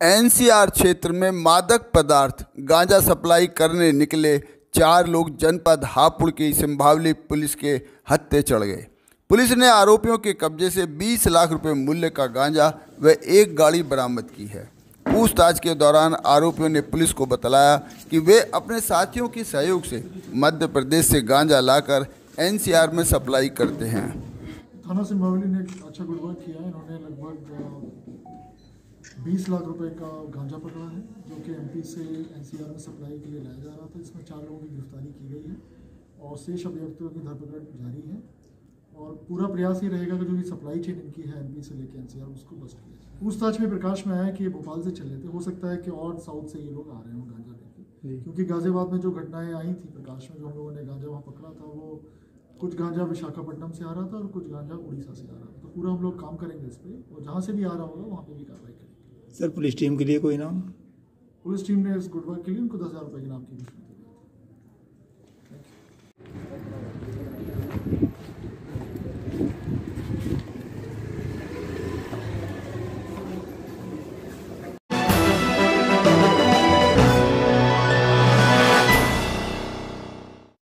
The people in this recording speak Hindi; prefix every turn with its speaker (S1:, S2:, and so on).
S1: एनसीआर क्षेत्र में मादक पदार्थ गांजा सप्लाई करने निकले चार लोग जनपद हापुड़ की सिंभावली पुलिस के हत्थे चढ़ गए। पुलिस ने आरोपियों के कब्जे से 20 लाख रुपए मूल्य का गांजा व एक गाड़ी बरामद की है। पूछताछ के दौरान आरोपियों ने पुलिस को बतलाया कि वे अपने साथियों के सहयोग से मध्य प्रदेश से गांजा लाकर एनसीआर में सप्लाई करते हैं।
S2: थाना सिंभावली ने अच्छा गुड वर्क किया है। इन्होंने लगभग बीस लाख रुपए का गांजा पकड़ा है जो कि एमपी से एनसीआर में सप्लाई के लिए लाया जा रहा था। इसमें चार लोगों की गिरफ्तारी की गई है और शेष अभियुक्तों की धरपकड़ जारी है और पूरा प्रयास ये रहेगा कि जो भी सप्लाई चेन इनकी है एमपी से लेकर एनसीआर उसको बस्ट किया जाए। पूछताछ में प्रकाश में आया कि ये भोपाल से चले थे। हो सकता है कि और साउथ से ये लोग आ रहे हों गांजा लेके। क्योंकि गाजियाबाद में जो घटनाएँ आई थी प्रकाश में जो हम लोगों ने गांजा वहाँ पकड़ा था वो कुछ गांजा विशाखापट्टनम से आ रहा था और कुछ गांजा उड़ीसा से आ रहा था। तो पूरा हम लोग काम करेंगे इस पर और जहाँ से भी आ रहा होगा वहाँ पे भी
S3: सर, पुलिस टीम के लिए कोई इनाम?
S2: पुलिस टीम ने इस गुड वर्क के लिए उनको दस हज़ार रुपये के नाम की घोषणा